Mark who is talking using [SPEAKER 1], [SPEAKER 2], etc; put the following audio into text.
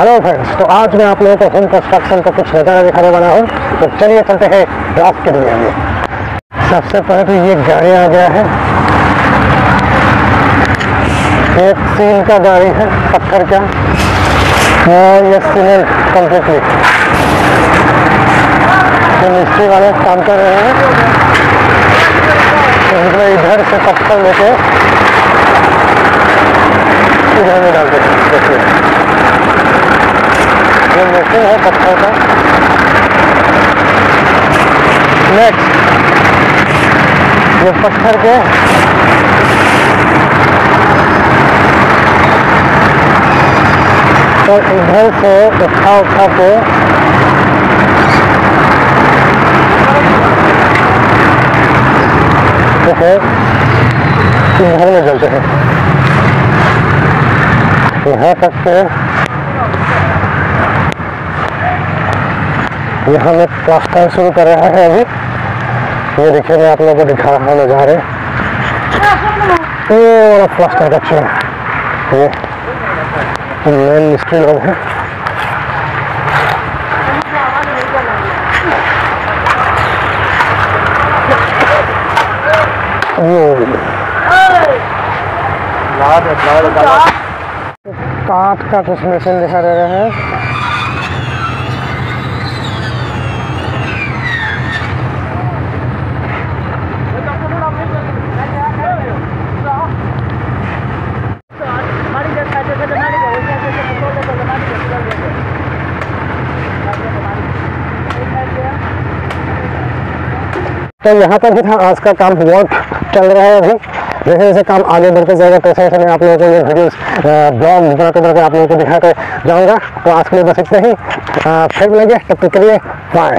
[SPEAKER 1] Hello friends तो आज मैं आप लोगों को होम कंस्ट्रक्शन का कुछ नज़ारा दिखाने वाला हूँ। तो चलिए चलते हैं रात के दुनिया में सबसे पहले तो ये गाड़ी आ गया है। एक सील का गाड़ी है, पत्थर का। और ये सीमेंट कम्प्लीटली तो मिस्त्री वाले काम कर रहे हैं। तो इधर से पत्थर लेके इधर में डालते हैं। ये मशीन है पत्थर का नेक्स्ट ये पत्थर के तो इधर से उठा उठा के जैसे इधर में चलते हैं यहाँ तक के यहाँ में प्लास्टर शुरू कर रहा है अभी। ये देखिए मैं आप लोगों को दिखा रहा हूँ नज़ारे। वाला प्लास्टर का चेयर ये मेन मिस्त्री लोग हैं। का कुछ मशीन दिखा दे रहे हैं। तो यहाँ पर भी था, आज का काम वर्क चल रहा है अभी। जैसे जैसे काम आगे बढ़ते जाएगा तो तैसे मैं आप लोगों को ये वीडियोस ब्लॉग बनाते बनाकर आप लोगों को दिखा कर जाऊँगा। तो आज के लिए बस इतना ही। फिर मिलेंगे, तब तक के लिए बाय